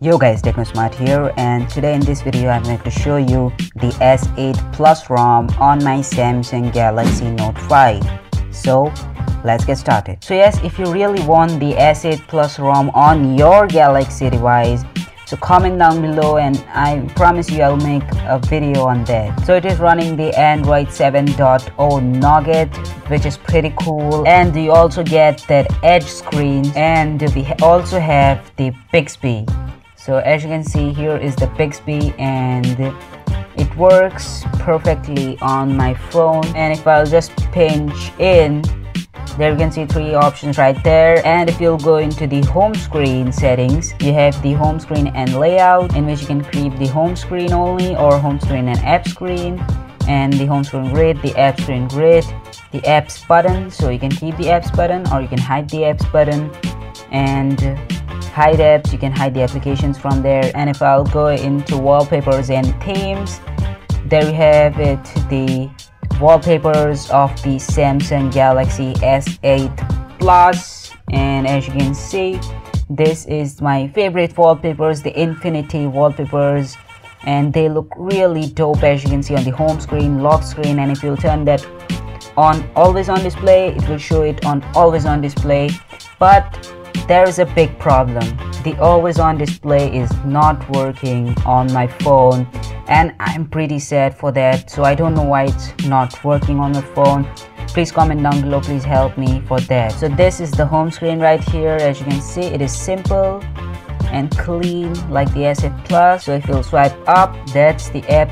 Yo guys, TechnoSmart here and today in this video I'm going to show you the S8 Plus ROM on my Samsung Galaxy Note 5. So let's get started. So yes, if you really want the S8 Plus ROM on your Galaxy device, so comment down below and I promise you I'll make a video on that. So it is running the Android 7.0 Nougat which is pretty cool and you also get that edge screen and we also have the Bixby so as you can see here is the Bixby and it works perfectly on my phone. And if I'll just pinch in there you can see three options right there. And if you'll go into the home screen settings you have the home screen and layout in which you can keep the home screen only or home screen and app screen. And the home screen grid the app screen grid the apps button. So you can keep the apps button or you can hide the apps button. And hide apps you can hide the applications from there. And if I'll go into wallpapers and themes. There we have it the wallpapers of the Samsung Galaxy S8 Plus. And as you can see this is my favorite wallpapers the infinity wallpapers. And they look really dope as you can see on the home screen lock screen. And if you turn that on always on display it will show it on always on display. But there is a big problem. The always on display is not working on my phone and i'm pretty sad for that so i don't know why it's not working on my phone. Please comment down below please help me for that. So this is the home screen right here. As you can see it is simple and clean like the S8 Plus. So if you swipe up that's the app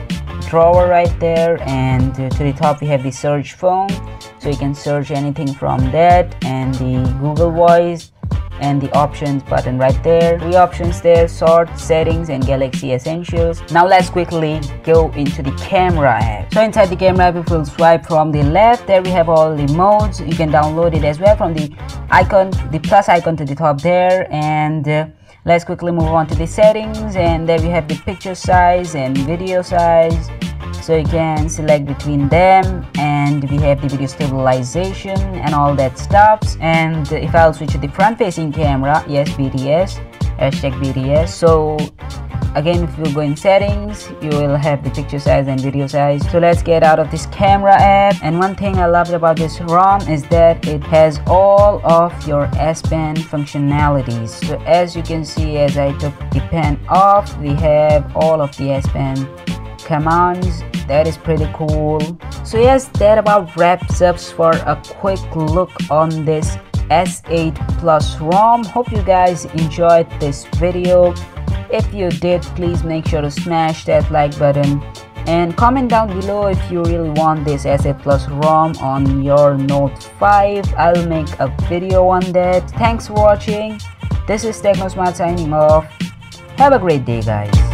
drawer right there and to the top we have the search phone. So you can search anything from that and the Google Voice and the options button right there. Three options there sort settings and galaxy essentials. Now let's quickly go into the camera app. So inside the camera app if we'll swipe from the left. There we have all the modes. You can download it as well from the icon the plus icon to the top there. And uh, let's quickly move on to the settings. And there we have the picture size and video size. So you can select between them and we have the video stabilization and all that stuff. And if I'll switch to the front facing camera yes BTS hashtag BTS so again if you go in settings you will have the picture size and video size. So let's get out of this camera app. And one thing I loved about this ROM is that it has all of your S Pen functionalities. So as you can see as I took the pen off we have all of the S Pen commands. That is pretty cool so yes that about wraps up for a quick look on this s8 plus rom. Hope you guys enjoyed this video. If you did please make sure to smash that like button and comment down below if you really want this s8 plus rom on your note 5 i'll make a video on that. Thanks for watching. This is technosmart signing off. Have a great day guys